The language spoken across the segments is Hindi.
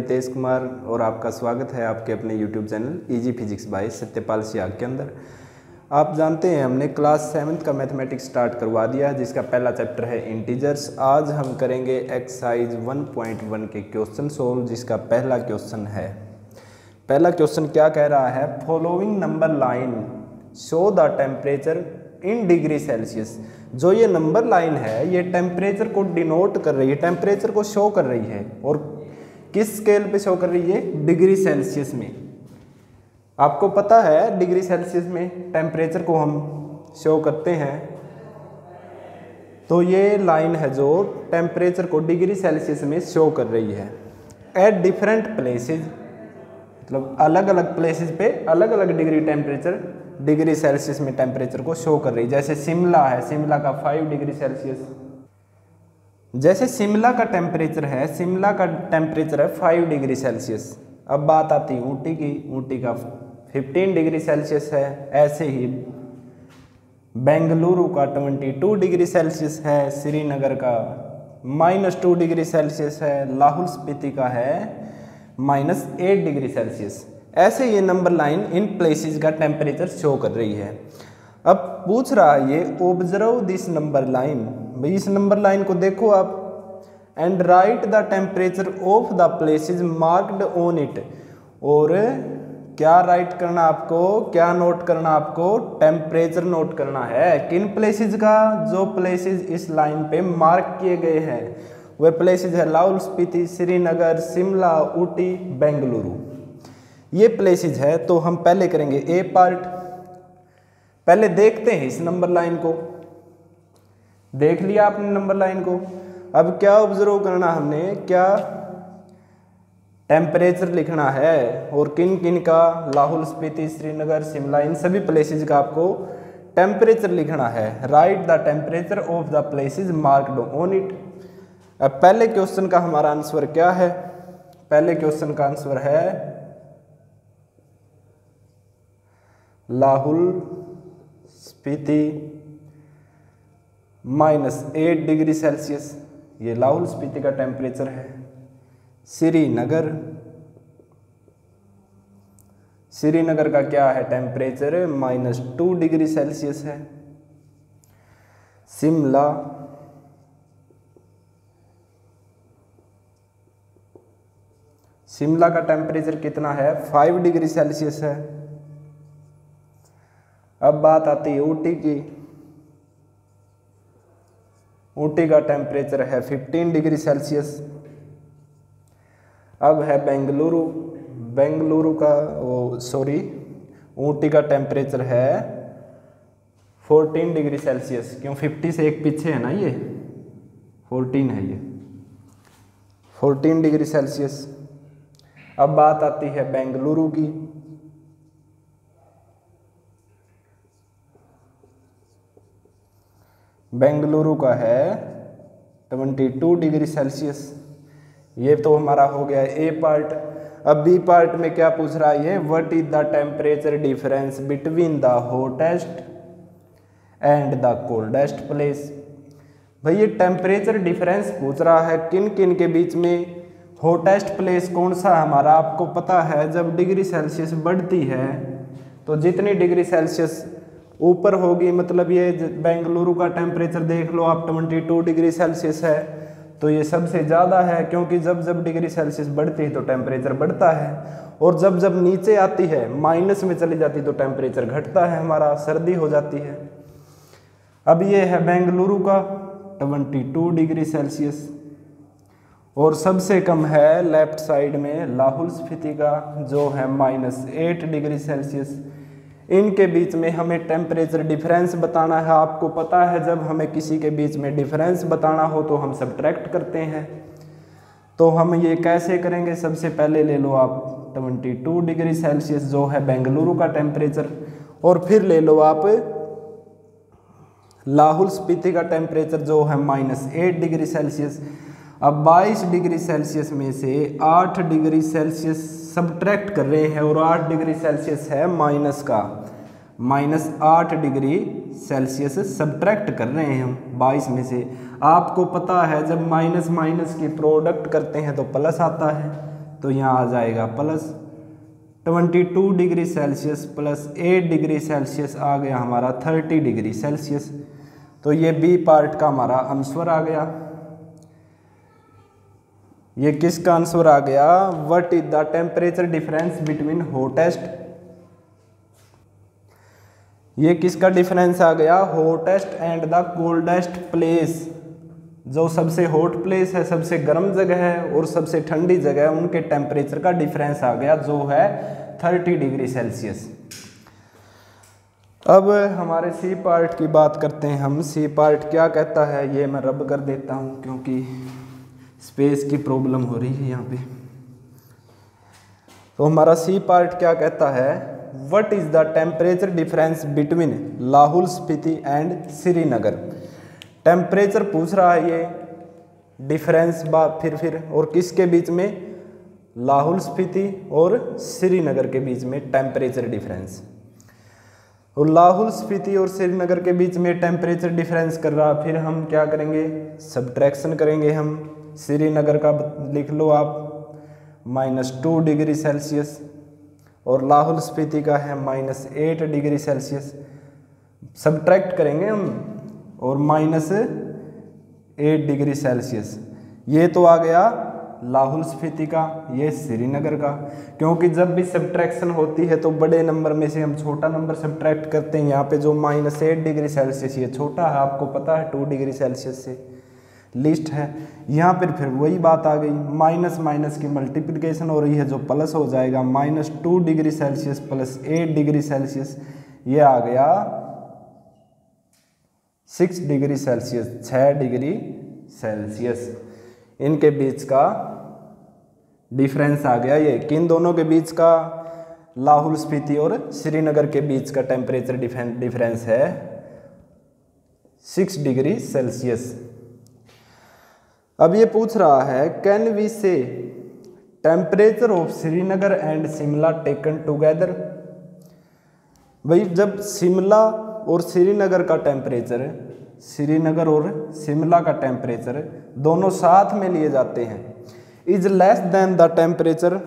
नितेश कुमार और आपका स्वागत है आपके अपने YouTube channel easy physics by Satyapal Siyag के अंदर। आप जानते हैं हमने क्लास सेवन्थ का मैथमेटिक्स स्टार्ट करवा दिया, जिसका पहला चैप्टर है इंटीजर्स आज हम करेंगे एक्सरसाइज 1.1 के क्वेश्चन सोल्व जिसका पहला क्वेश्चन है। पहला क्वेश्चन क्या कह रहा है? Following number line show the temperature in degree Celsius जो ये नंबर लाइन है, ये टेम्परेचर को डिनोट कर रही है टेम्परेचर को शो कर रही है, और किस स्केल पे शो कर रही है? डिग्री सेल्सियस में। आपको पता है डिग्री सेल्सियस में टेम्परेचर को हम शो करते हैं। तो ये लाइन है जो टेम्परेचर को डिग्री सेल्सियस में शो कर रही है। एट डिफरेंट प्लेसेस मतलब अलग अलग प्लेसेस पे अलग अलग डिग्री टेम्परेचर डिग्री सेल्सियस में टेम्परेचर को शो कर रही है। जैसे शिमला है, शिमला का फाइव डिग्री सेल्सियस। जैसे शिमला का टेम्परेचर है, शिमला का टेम्परेचर है फाइव डिग्री सेल्सियस अब बात आती है ऊटी की, ऊटी का फिफ्टीन डिग्री सेल्सियस है, ऐसे ही बेंगलुरु का ट्वेंटी टू डिग्री सेल्सियस है, श्रीनगर का माइनस टू डिग्री सेल्सियस है, लाहौल स्पीति का है माइनस एट डिग्री सेल्सियस ऐसे ये नंबर लाइन इन प्लेसेस का टेम्परेचर शो कर रही है। अब पूछ रहा है ये ऑब्ज़र्व दिस नंबर लाइन इस नंबर लाइन को देखो आप। And write the temperature of the places marked on it और क्या राइट करना आपको, क्या नोट करना आपको टेम्परेचर नोट करना है। किन प्लेसेस का? जो प्लेसेस इस लाइन पे मार्क किए गए हैं। वे प्लेसेस है लाहौल स्पीति, श्रीनगर, शिमला, ऊटी, बेंगलुरु। ये प्लेसेस है तो हम पहले करेंगे ए पार्ट पहले देखते हैं इस नंबर लाइन को। देख लिया आपने नंबर लाइन को। अब क्या ऑब्ज़र्व करना हमने? क्या टेम्परेचर लिखना है? और किन किन का? लाहौल स्पीति, श्रीनगर, शिमला, इन सभी प्लेसेस का आपको टेम्परेचर लिखना है। Write the temperature of the places marked on it अब पहले क्वेश्चन का हमारा आंसर क्या है? पहले क्वेश्चन का आंसर है Lahaul Spiti. Minus eight degree Celsius, ये लाहौल स्पीति का टेम्परेचर है। श्रीनगर श्रीनगर का क्या है temperature? Minus two degree Celsius है। शिमला शिमला का टेम्परेचर कितना है? फाइव डिग्री सेल्सियस है। अब बात आती है ऊटी की। ऊटी का टेम्परेचर है 15 डिग्री सेल्सियस अब है बेंगलुरु। बेंगलुरु का वो सॉरी ऊटी का टेम्परेचर है 14 डिग्री सेल्सियस क्यों? 50 से एक पीछे है ना ये? 14 है ये। 14 डिग्री सेल्सियस अब बात आती है बेंगलुरु की। बेंगलुरु का है 22 डिग्री सेल्सियस। ये तो हमारा हो गया ए पार्ट। अब बी पार्ट में क्या पूछ रहा है ये? What is the temperature difference between the hottest and the coldest place भाई, ये टेम्परेचर डिफरेंस पूछ रहा है किन किन के बीच में? हॉटेस्ट प्लेस कौन सा हमारा? आपको पता है, जब डिग्री सेल्सियस बढ़ती है तो जितनी डिग्री सेल्सियस ऊपर होगी मतलब ये बेंगलुरु का टेम्परेचर देख लो आप 22 डिग्री सेल्सियस है तो ये सबसे ज़्यादा है, क्योंकि जब जब डिग्री सेल्सियस बढ़ती है तो टेम्परेचर बढ़ता है, और जब जब नीचे आती है माइनस में चली जाती तो टेम्परेचर घटता है, हमारा सर्दी हो जाती है। अब ये है बेंगलुरु का 22 डिग्री सेल्सियस और सबसे कम है लेफ़्ट साइड में लाहौल स्फीति का, जो है माइनस एट डिग्री सेल्सियस इनके बीच में हमें टेम्परेचर डिफरेंस बताना है। आपको पता है, जब हमें किसी के बीच में डिफरेंस बताना हो तो हम सब्ट्रैक्ट करते हैं। तो हम ये कैसे करेंगे? सबसे पहले ले लो आप 22 डिग्री सेल्सियस, जो है बेंगलुरु का टेम्परेचर और फिर ले लो आप लाहौल स्पीति का टेम्परेचर जो है माइनस एट डिग्री सेल्सियस। अब 22 डिग्री सेल्सियस में से 8 डिग्री सेल्सियस सब्ट्रैक्ट कर रहे हैं और 8 डिग्री सेल्सियस है माइनस का। माइनस आठ डिग्री सेल्सियस सब्ट्रैक्ट कर रहे हैं हम 22 में से। आपको पता है जब माइनस माइनस की प्रोडक्ट करते हैं तो प्लस आता है। तो यहाँ आ जाएगा plus 22 degree Celsius plus 8 degree Celsius आ गया हमारा 30 डिग्री सेल्सियस। तो ये बी पार्ट का हमारा आंसर आ गया। ये किसका आंसर आ गया? What is the temperature difference between hottest ये किसका डिफरेंस आ गया? Hottest and the coldest place जो सबसे हॉट प्लेस है, सबसे गर्म जगह है और सबसे ठंडी जगह है, उनके टेम्परेचर का डिफरेंस आ गया, जो है 30 डिग्री सेल्सियस अब हमारे सी पार्ट की बात करते हैं हम। सी पार्ट क्या कहता है, ये मैं रब कर देता हूँ क्योंकि स्पेस की प्रॉब्लम हो रही है यहाँ पे। तो हमारा सी पार्ट क्या कहता है? What is the temperature difference between Lahaul Spiti and Srinagar temperature पूछ रहा है ये। डिफरेंस बा, फिर फिर, और किसके बीच में? लाहौल स्पीति और श्रीनगर के बीच में टेम्परेचर डिफरेंस और लाहौल स्पीति और श्रीनगर के बीच में टेम्परेचर डिफरेंस कर रहा फिर हम क्या करेंगे? सब्ट्रैक्शन करेंगे हम। श्रीनगर का लिख लो आप माइनस टू डिग्री सेल्सियस और लाहौल स्पीति का है minus eight degree Celsius subtract करेंगे हम और माइनस एट डिग्री सेल्सियस ये तो आ गया लाहौल स्पीति का, ये श्रीनगर का। क्योंकि जब भी सब्ट्रैक्शन होती है तो बड़े नंबर में से हम छोटा नंबर सब्ट्रैक्ट करते हैं। यहाँ पे जो माइनस एट डिग्री सेल्सियस ये छोटा है, आपको पता है टू डिग्री सेल्सियस से। लिस्ट है। यहाँ पर फिर वही बात आ गई, माइनस माइनस की मल्टीप्लिकेशन हो रही है, जो प्लस हो जाएगा, minus two degree Celsius plus eight degree Celsius ये आ गया सिक्स डिग्री सेल्सियस छः डिग्री सेल्सियस इनके बीच का डिफरेंस आ गया ये। किन दोनों के बीच का? लाहौल स्पीति और श्रीनगर के बीच का टेम्परेचर डिफरेंस है सिक्स डिग्री सेल्सियस अब ये पूछ रहा है can we say temperature of Srinagar and Shimla taken together भाई, जब शिमला और श्रीनगर का टेम्परेचर श्रीनगर और शिमला का टेम्परेचर दोनों साथ में लिए जाते हैं। Is less than the temperature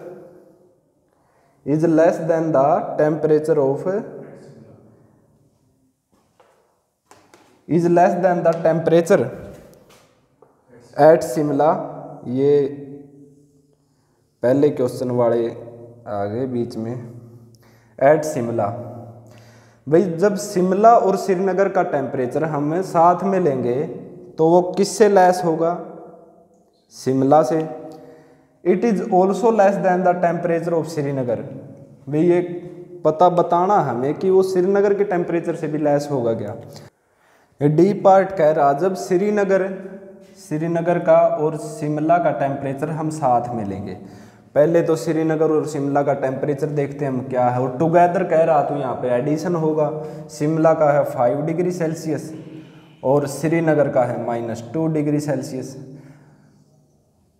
is less than the temperature of is less than the temperature at Shimla ये पहले क्वेश्चन वाले आ गए बीच में। एट शिमला भाई, जब शिमला और श्रीनगर का टेम्परेचर हम साथ में लेंगे तो वो किससे लेस होगा? शिमला से। It is also less than the temperature of Srinagar भाई, ये पता बताना हमें कि वो श्रीनगर के टेम्परेचर से भी लेस होगा क्या। डी पार्ट कह रहा, जब श्रीनगर श्रीनगर का और शिमला का टेम्परेचर हम साथ में लेंगे पहले तो श्रीनगर और शिमला का टेम्परेचर देखते हैं हम क्या है। और टुगेदर कह रहा तो यहाँ पे एडिशन होगा। शिमला का है फाइव डिग्री सेल्सियस और श्रीनगर का है माइनस टू डिग्री सेल्सियस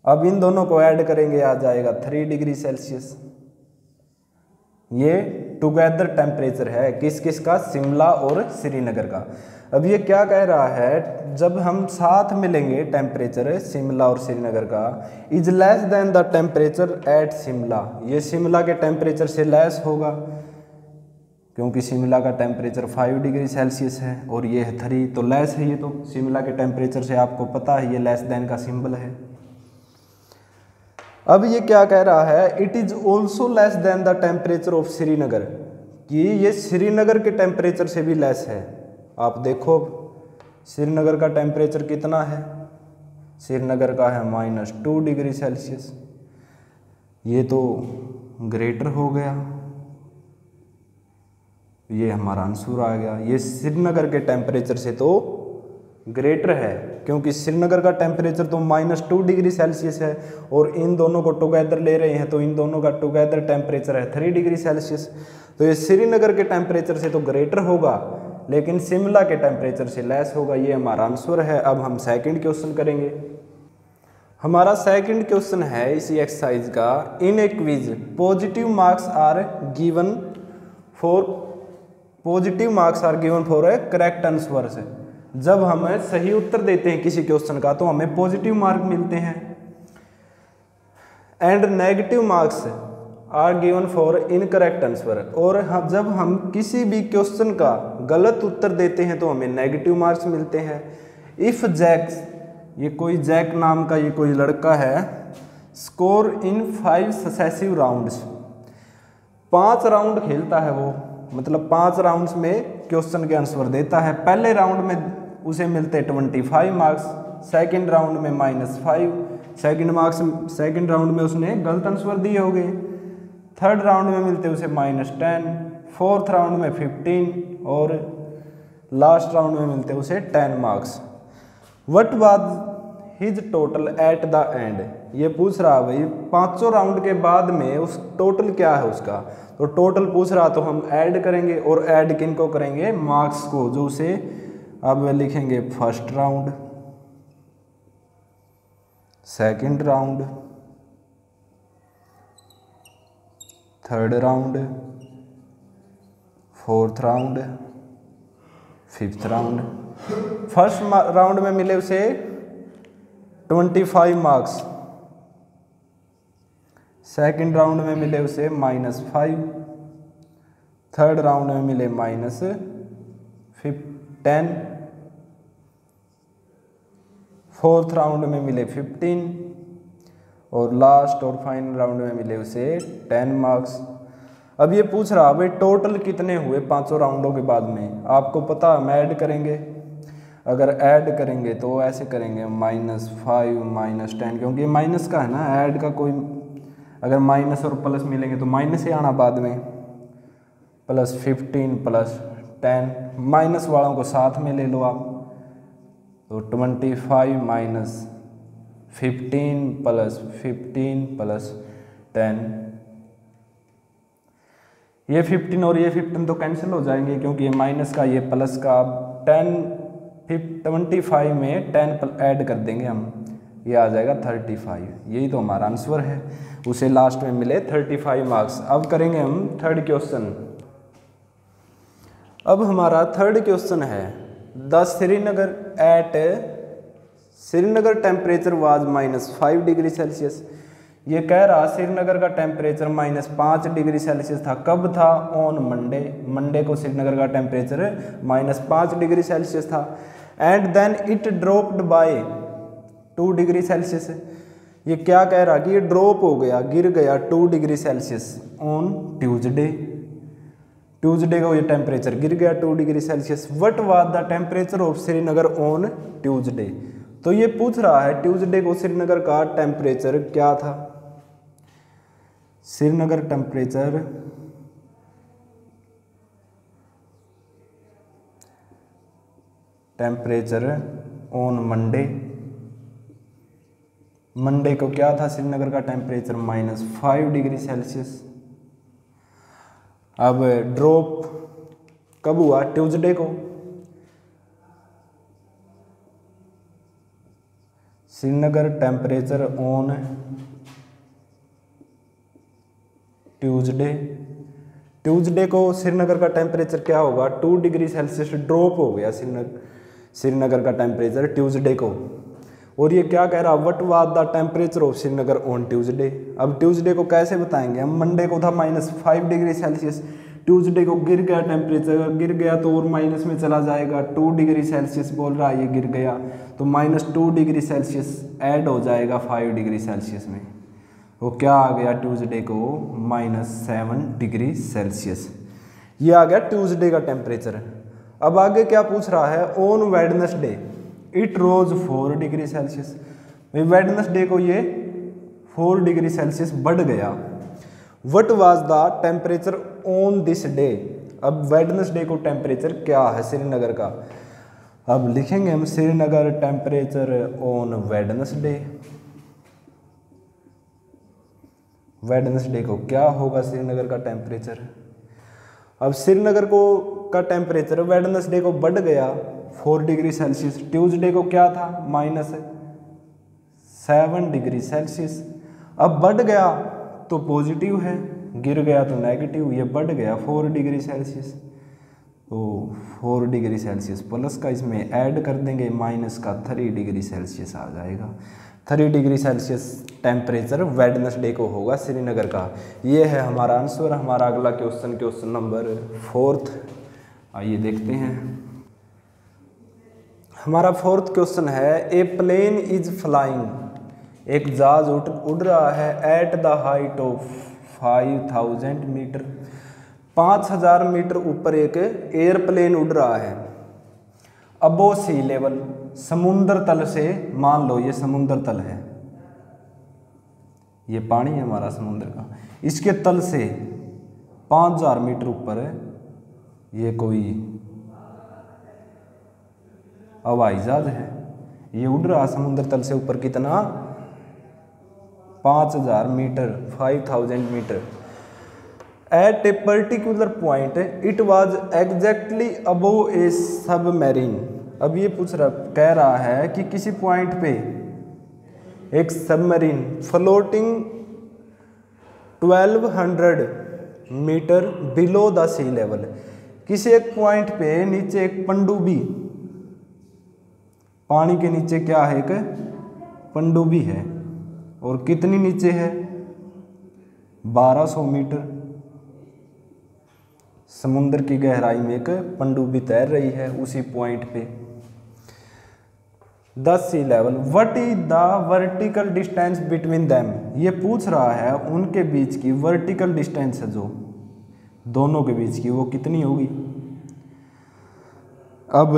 अब इन दोनों को ऐड करेंगे, आ जाएगा थ्री डिग्री सेल्सियस ये टुगेदर टेम्परेचर है किस किस का? शिमला और श्रीनगर का। अब ये क्या कह रहा है? जब हम साथ मिलेंगे टेम्परेचर शिमला और श्रीनगर का is less than the temperature at Shimla ये शिमला के टेम्परेचर से लेस होगा, क्योंकि शिमला का टेम्परेचर फाइव डिग्री सेल्सियस है, और ये है थ्री तो लेस है ये तो। शिमला के टेम्परेचर से आपको पता है, ये लेस देन का सिंबल है। अब ये क्या कह रहा है? It is also less than the temperature of Srinagar कि ये श्रीनगर के टेम्परेचर से भी लेस है। आप देखो, श्रीनगर का टेम्परेचर कितना है? श्रीनगर का है माइनस टू डिग्री सेल्सियस ये तो ग्रेटर हो गया। ये हमारा आंसर आ गया। ये श्रीनगर के टेम्परेचर से तो ग्रेटर है, क्योंकि श्रीनगर का टेम्परेचर तो माइनस टू डिग्री सेल्सियस है और इन दोनों को टुगेदर ले रहे हैं तो इन दोनों का टुगेदर टेम्परेचर है थ्री डिग्री सेल्सियस तो ये श्रीनगर के टेम्परेचर से तो ग्रेटर होगा। लेकिन शिमला के टेम्परेचर से लेस होगा, ये हमारा आंसर है। अब हम सेकंड क्वेश्चन करेंगे। हमारा सेकंड क्वेश्चन है इसी एक्सरसाइज का। In a quiz positive marks are given for positive marks are given for a correct answer से। जब हम सही उत्तर देते हैं किसी क्वेश्चन का तो हमें पॉजिटिव मार्क मिलते हैं। And negative marks are given for incorrect answer और हम जब हम किसी भी क्वेश्चन का गलत उत्तर देते हैं तो हमें नेगेटिव मार्क्स मिलते हैं। इफ़ जैक्स ये कोई जैक नाम का ये कोई लड़का है score in five successive rounds पाँच राउंड खेलता है वो। मतलब पाँच राउंड्स में क्वेश्चन के आंसर देता है। पहले राउंड में उसे मिलते twenty five marks second round में minus five second marks second round में उसने गलत आंसर दिए हो गए थर्ड राउंड में मिलते उसे माइनस टेन, फोर्थ राउंड में फिफ्टीन और लास्ट राउंड में मिलते उसे ten marks. What was his total at the end ये पूछ रहा भाई, पाँचों राउंड के बाद में उस टोटल क्या है उसका? तो टोटल पूछ रहा तो हम ऐड करेंगे और ऐड किन को करेंगे? मार्क्स को, जो उसे अब लिखेंगे first round second round third round fourth round fifth round first round में मिले उसे twenty five marks second round में मिले उसे माइनस फाइव थर्ड राउंड में मिले minus fif ten fourth round में मिले फिफ्टीन और लास्ट और फाइनल राउंड में मिले उसे टेन मार्क्स अब ये पूछ रहा भाई टोटल कितने हुए पाँचों राउंडों के बाद में? आपको पता, हम ऐड करेंगे। अगर ऐड करेंगे तो ऐसे करेंगे माइनस फाइव माइनस टेन क्योंकि माइनस का है ना ऐड का कोई अगर माइनस और प्लस मिलेंगे तो माइनस ही आना बाद में। Plus fifteen plus ten minus वालों को साथ में ले लो आप। तो twenty five minus fifteen plus fifteen plus ten ये फिफ्टीन और ये फिफ्टीन तो कैंसिल हो जाएँगे क्योंकि ये माइनस का, ये प्लस का टेन ट्वेंटी फाइव में टेन ऐड कर देंगे हम। ये आ जाएगा थर्टी फाइव यही तो हमारा आंसर है। उसे लास्ट में मिले थर्टी फाइव मार्क्स अब करेंगे हम थर्ड क्वेश्चन अब हमारा थर्ड क्वेश्चन है। The Srinagar at Srinagar temperature was minus five degree Celsius ये कह रहा श्रीनगर का टेम्परेचर माइनस पाँच डिग्री सेल्सियस था। कब था? ऑन मंडे मंडे को श्रीनगर का टेम्परेचर माइनस पाँच डिग्री सेल्सियस था। And then it dropped by two degree Celsius ये क्या कह रहा कि ये ड्रॉप हो गया, गिर गया two degree Celsius on Tuesday Tuesday को ये टेम्परेचर गिर गया two degree Celsius what was the temperature of Srinagar on Tuesday तो ये पूछ रहा है ट्यूजडे को श्रीनगर का टेम्परेचर क्या था? Srinagar temperature temperature on Monday. Monday को क्या था? श्रीनगर का temperature minus five degree Celsius. अब ड्रॉप कब हुआ? ट्यूसडे को। Srinagar temperature on Tuesday Tuesday को श्रीनगर का टेम्परेचर क्या होगा? टू डिग्री सेल्सियस ड्रॉप हो गया श्रीनगर श्रीनगर का टेम्परेचर ट्यूसडे को। और ये क्या कह रहा? What was the temperature of Srinagar on Tuesday अब ट्यूसडे को कैसे बताएँगे? हम मंडे को था minus five degree Celsius Tuesday को गिर गया टेम्परेचर गिर गया तो और माइनस में चला जाएगा। टू डिग्री सेल्सियस बोल रहा है, ये गिर गया। तो minus two degree Celsius add हो जाएगा फाइव डिग्री सेल्सियस में। वो क्या आ गया ट्यूसडे को? Minus seven degree Celsius. ये आ गया ट्यूसडे का टेम्परेचर। अब आगे क्या पूछ रहा है? On Wednesday. It rose four degree Celsius. भाई वेडनेसडे को ये फोर डिग्री सेल्सियस बढ़ गया। What was the temperature on this day अब वेडनेसडे को टेम्परेचर क्या है? श्रीनगर का। अब लिखेंगे हम Srinagar temperature on Wednesday Wednesday को क्या होगा श्रीनगर का टेम्परेचर अब श्रीनगर को, का टेम्परेचर वेडनेसडे को बढ़ गया। फोर डिग्री सेल्सियस ट्यूसडे को क्या था? माइनस सेवन डिग्री सेल्सियस अब बढ़ गया तो पॉजिटिव है, गिर गया तो नेगेटिव ये बढ़ गया फोर डिग्री सेल्सियस तो फोर डिग्री सेल्सियस प्लस का इसमें ऐड कर देंगे माइनस का थ्री डिग्री सेल्सियस आ जाएगा। Three degree Celsius temperature Wednesday को होगा श्रीनगर का। ये है हमारा आंसर हमारा अगला क्वेश्चन क्वेश्चन नंबर फोर्थ आइए देखते हैं। हमारा फोर्थ क्वेश्चन है ए प्लेन इज़ फ्लाइंग एक जहाज़ उड़ उड़ रहा है at the height of five thousand metre पाँच हज़ार मीटर ऊपर एक एयरप्लेन उड़ रहा है। अबो सी लेवल, समुद्र तल से मान लो ये समुद्र तल है। ये पानी है हमारा समुद्र का। इसके तल से पाँच हज़ार मीटर ऊपर ये कोई हवाई जहाज़ है। ये उड़ रहा समुद्र तल से ऊपर कितना? पाँच हज़ार metre, five thousand metre. At a particular point it was exactly above a submarine अब ये पूछ रहा, कह रहा है कि किसी पॉइंट पे एक submarine floating 1200 metre below the sea level किसी एक पॉइंट पे नीचे एक पंडुबी पानी के नीचे क्या है एक? पंडुबी है। और कितनी नीचे है? 1200 मीटर। समुद्र की गहराई में एक पंडुबी तैर रही है उसी पॉइंट पे। The sea level what is the vertical distance between them ये पूछ रहा है उनके बीच की वर्टिकल डिस्टेंस है जो। दोनों के बीच की, वो कितनी होगी? अब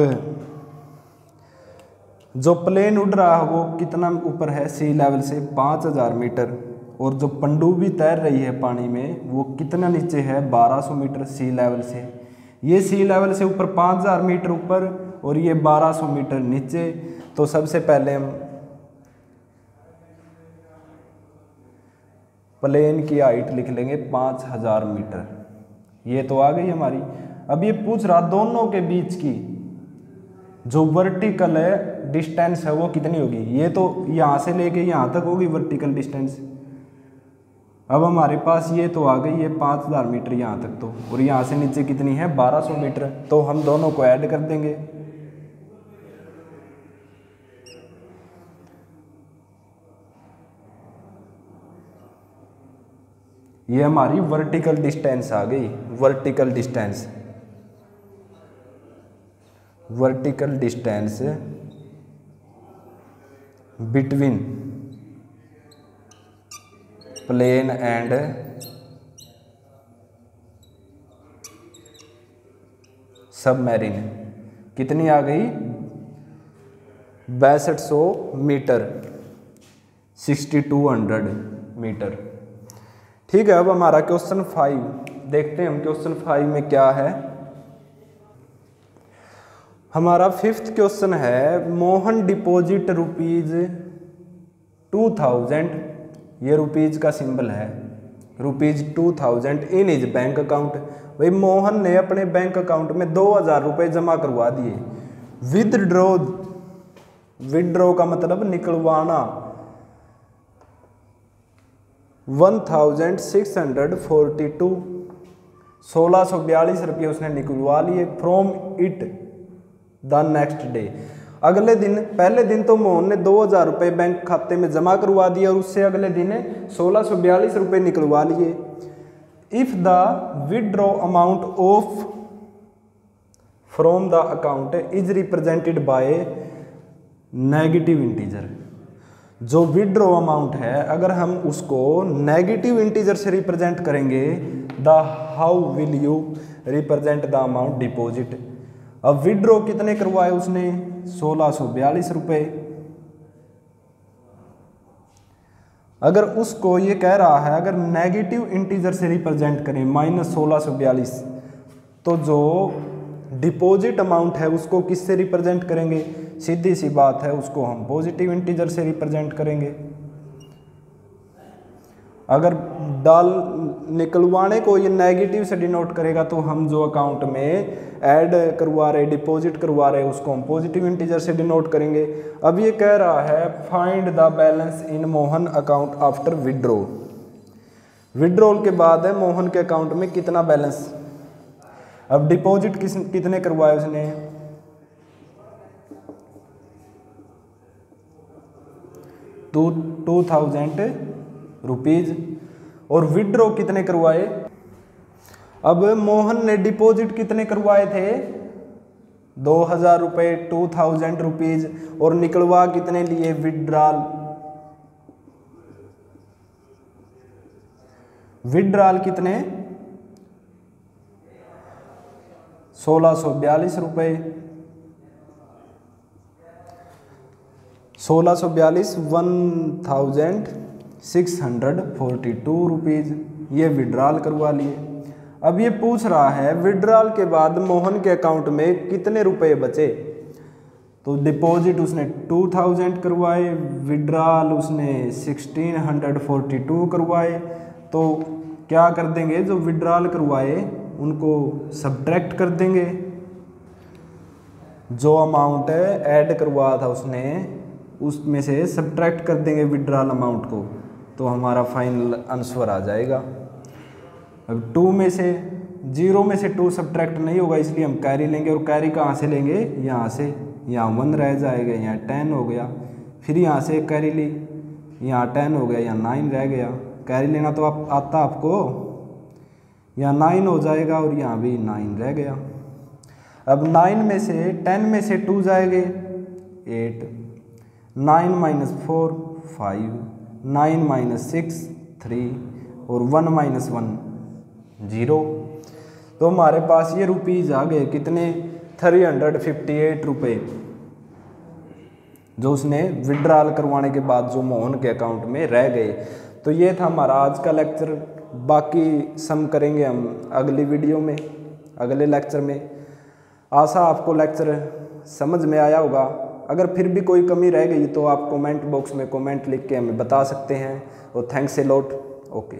जो प्लेन उड़ रहा है वो कितना ऊपर है? सी लेवल से पाँच हज़ार मीटर। और जो पंडुबी तैर रही है पानी में, वो कितना नीचे है? 1200 मीटर सी लेवल से। ये सी लेवल से ऊपर 5000 मीटर ऊपर और ये 1200 मीटर नीचे। तो सबसे पहले हम प्लेन की हाइट लिख लेंगे 5000 मीटर। ये तो आ गई हमारी। अब ये पूछ रहा, दोनों के बीच की जो वर्टिकल है डिस्टेंस है, वो कितनी होगी? ये तो यहाँ से लेके यहाँ तक होगी वर्टिकल डिस्टेंस अब हमारे पास ये तो आ गई है पाँच हज़ार मीटर यहाँ तक तो। और यहाँ से नीचे कितनी है? बारह सौ मीटर। तो हम दोनों को ऐड कर देंगे। ये हमारी वर्टिकल डिस्टेंस आ गई। Vertical distance vertical distance between plane and submarine कितनी आ गई? बैसठ सौ metre. Sixty two hundred metre. ठीक है, अब हमारा क्वेश्चन फाइव देखते हैं हम क्वेश्चन फाइव में क्या है. हमारा फिफ्थ क्वेश्चन है, Mohan deposit rupees two thousand ये रुपीज़ का सिंबल है। Rupees two thousand in his bank account. भाई मोहन ने अपने बैंक अकाउंट में दो हज़ार रुपये जमा करवा दिए। विदड्रॉ विदड्रॉ का मतलब निकलवाना। One thousand six hundred forty two. सोलह सौ बयालीस रुपये उसने निकलवा लिए। From it the next day. अगले दिन, पहले दिन तो मोहन ने दो हज़ार रुपये बैंक खाते में जमा करवा दिया और उससे अगले दिन सोलह सौ बयालीस रुपये निकलवा लिए। If the withdraw amount of from the account is represented by negative integer जो विड्रॉ अमाउंट है, अगर हम उसको नेगेटिव इंटीजर से रिप्रेजेंट करेंगे the how will you represent the amount deposit अब विड्रॉ कितने करवाए उसने? सोलह सौ बयालीस अगर उसको ये कह रहा है, अगर नेगेटिव इंटीजर से रिप्रेजेंट करें माइनस सोलह बयालीस तो जो डिपॉजिट अमाउंट है, उसको किससे रिप्रेजेंट करेंगे? सीधी सी बात है, उसको हम पॉजिटिव इंटीजर से रिप्रेजेंट करेंगे। अगर डाल निकलवाने को ये नेगेटिव से डिनोट करेगा तो हम जो अकाउंट में ऐड करवा रहे डिपॉजिट करवा रहे, उसको हम पॉजिटिव इंटीजर से डिनोट करेंगे। अब ये कह रहा है find the balance in Mohan account after withdraw withdrawal के बाद है, मोहन के अकाउंट में कितना बैलेंस अब डिपॉजिट किस, कितने करवाए उसने? Two two thousand rupees. और विड्रॉ कितने करवाए? अब मोहन ने डिपॉजिट कितने करवाए थे? दो हज़ार रुपये टू थाउज़ेंड रुपीज़। और निकलवा कितने लिए विड्रॉल विड्रॉल कितने? सोलह सौ बयालीस रुपये सोलह सौ बयालीस one thousand six hundred forty two rupees ये विड्रॉल करवा लिए। अब ये पूछ रहा है, विड्रॉल के बाद मोहन के अकाउंट में कितने रुपए बचे? तो डिपॉजिट उसने टू थाउज़ेंड करवाए, विड्रॉल उसने सिक्सटीन हंड्रेड फोर्टी टू करवाए। तो क्या कर देंगे? जो विड्रॉल करवाए, उनको सब्ट्रैक्ट कर देंगे। जो अमाउंट ऐड करवा था उसने, उसमें से सब्ट्रैक्ट कर देंगे विड्रॉल अमाउंट को। तो हमारा फाइनल आंसर आ जाएगा। अब टू में से ज़ीरो में से टू सब्ट्रैक्ट नहीं होगा, इसलिए हम कैरी लेंगे और कैरी कहाँ से लेंगे? यहाँ से। यहाँ वन रह जाएगा, यहाँ टेन हो गया। फिर यहाँ से कैरी ली। यहाँ टेन हो गया, यहाँ नाइन रह गया। कैरी लेना तो आप, आता आपको। यहाँ नाइन हो जाएगा और यहाँ भी नाइन रह गया। अब नाइन में से टेन में से टू जाएँगे। Eight nine minus four five nine minus six three और वन माइनस वन ज़ीरो। तो हमारे पास ये रुपीज़ आ गए कितने? थ्री हंड्रेड फिफ्टी एट रुपये जो उसने विड्रॉल करवाने के बाद जो मोहन के अकाउंट में रह गए। तो ये था हमारा आज का लेक्चर बाकी सम करेंगे हम अगली वीडियो में, अगले लेक्चर में। आशा आपको लेक्चर समझ में आया होगा। अगर फिर भी कोई कमी रह गई तो आप कमेंट बॉक्स में कमेंट लिख के हमें बता सकते हैं। और थैंक्स ए लॉट ओके